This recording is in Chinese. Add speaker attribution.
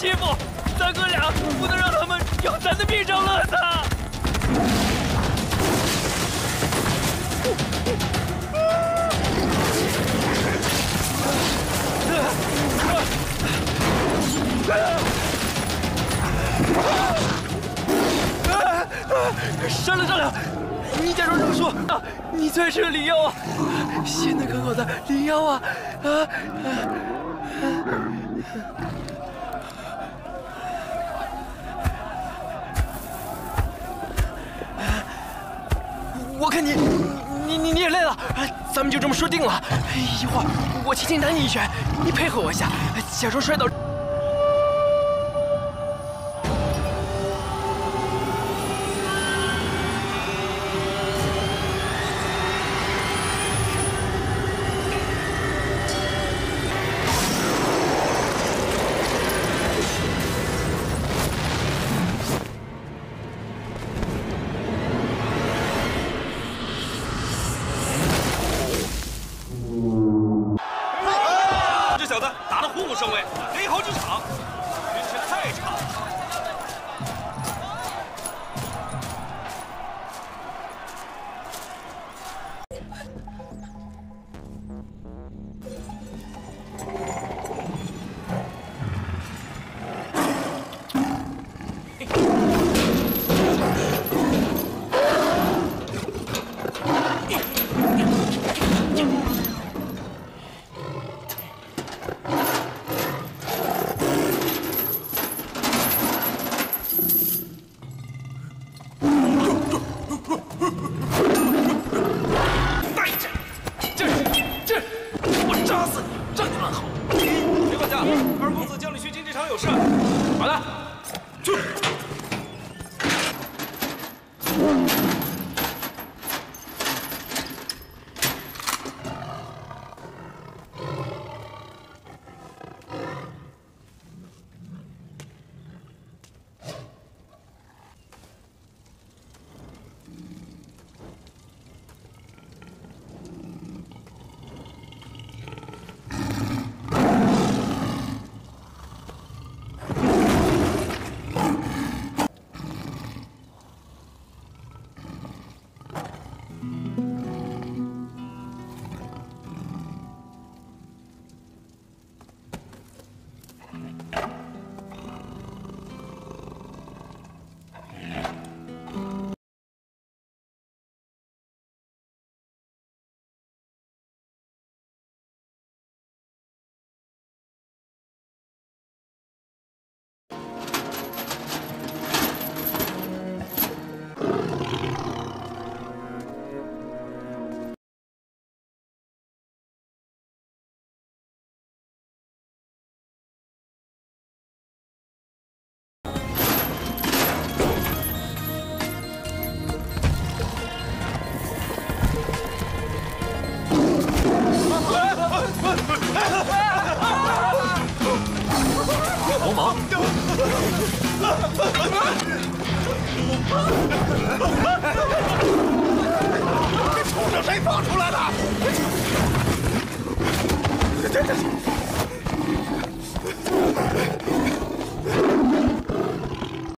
Speaker 1: 欺负，咱哥俩不能让他们要咱的命找乐子。商量商量，你假装这么说啊，你才是李耀啊，鲜嫩可口的李耀啊啊！我看你，你你你也累了，咱们就这么说定了。一会儿我轻轻打你一拳，你配合我一下，假装摔倒。
Speaker 2: 小子打得虎虎生威，连赢好几场。是 you. 谁放出来的？这这。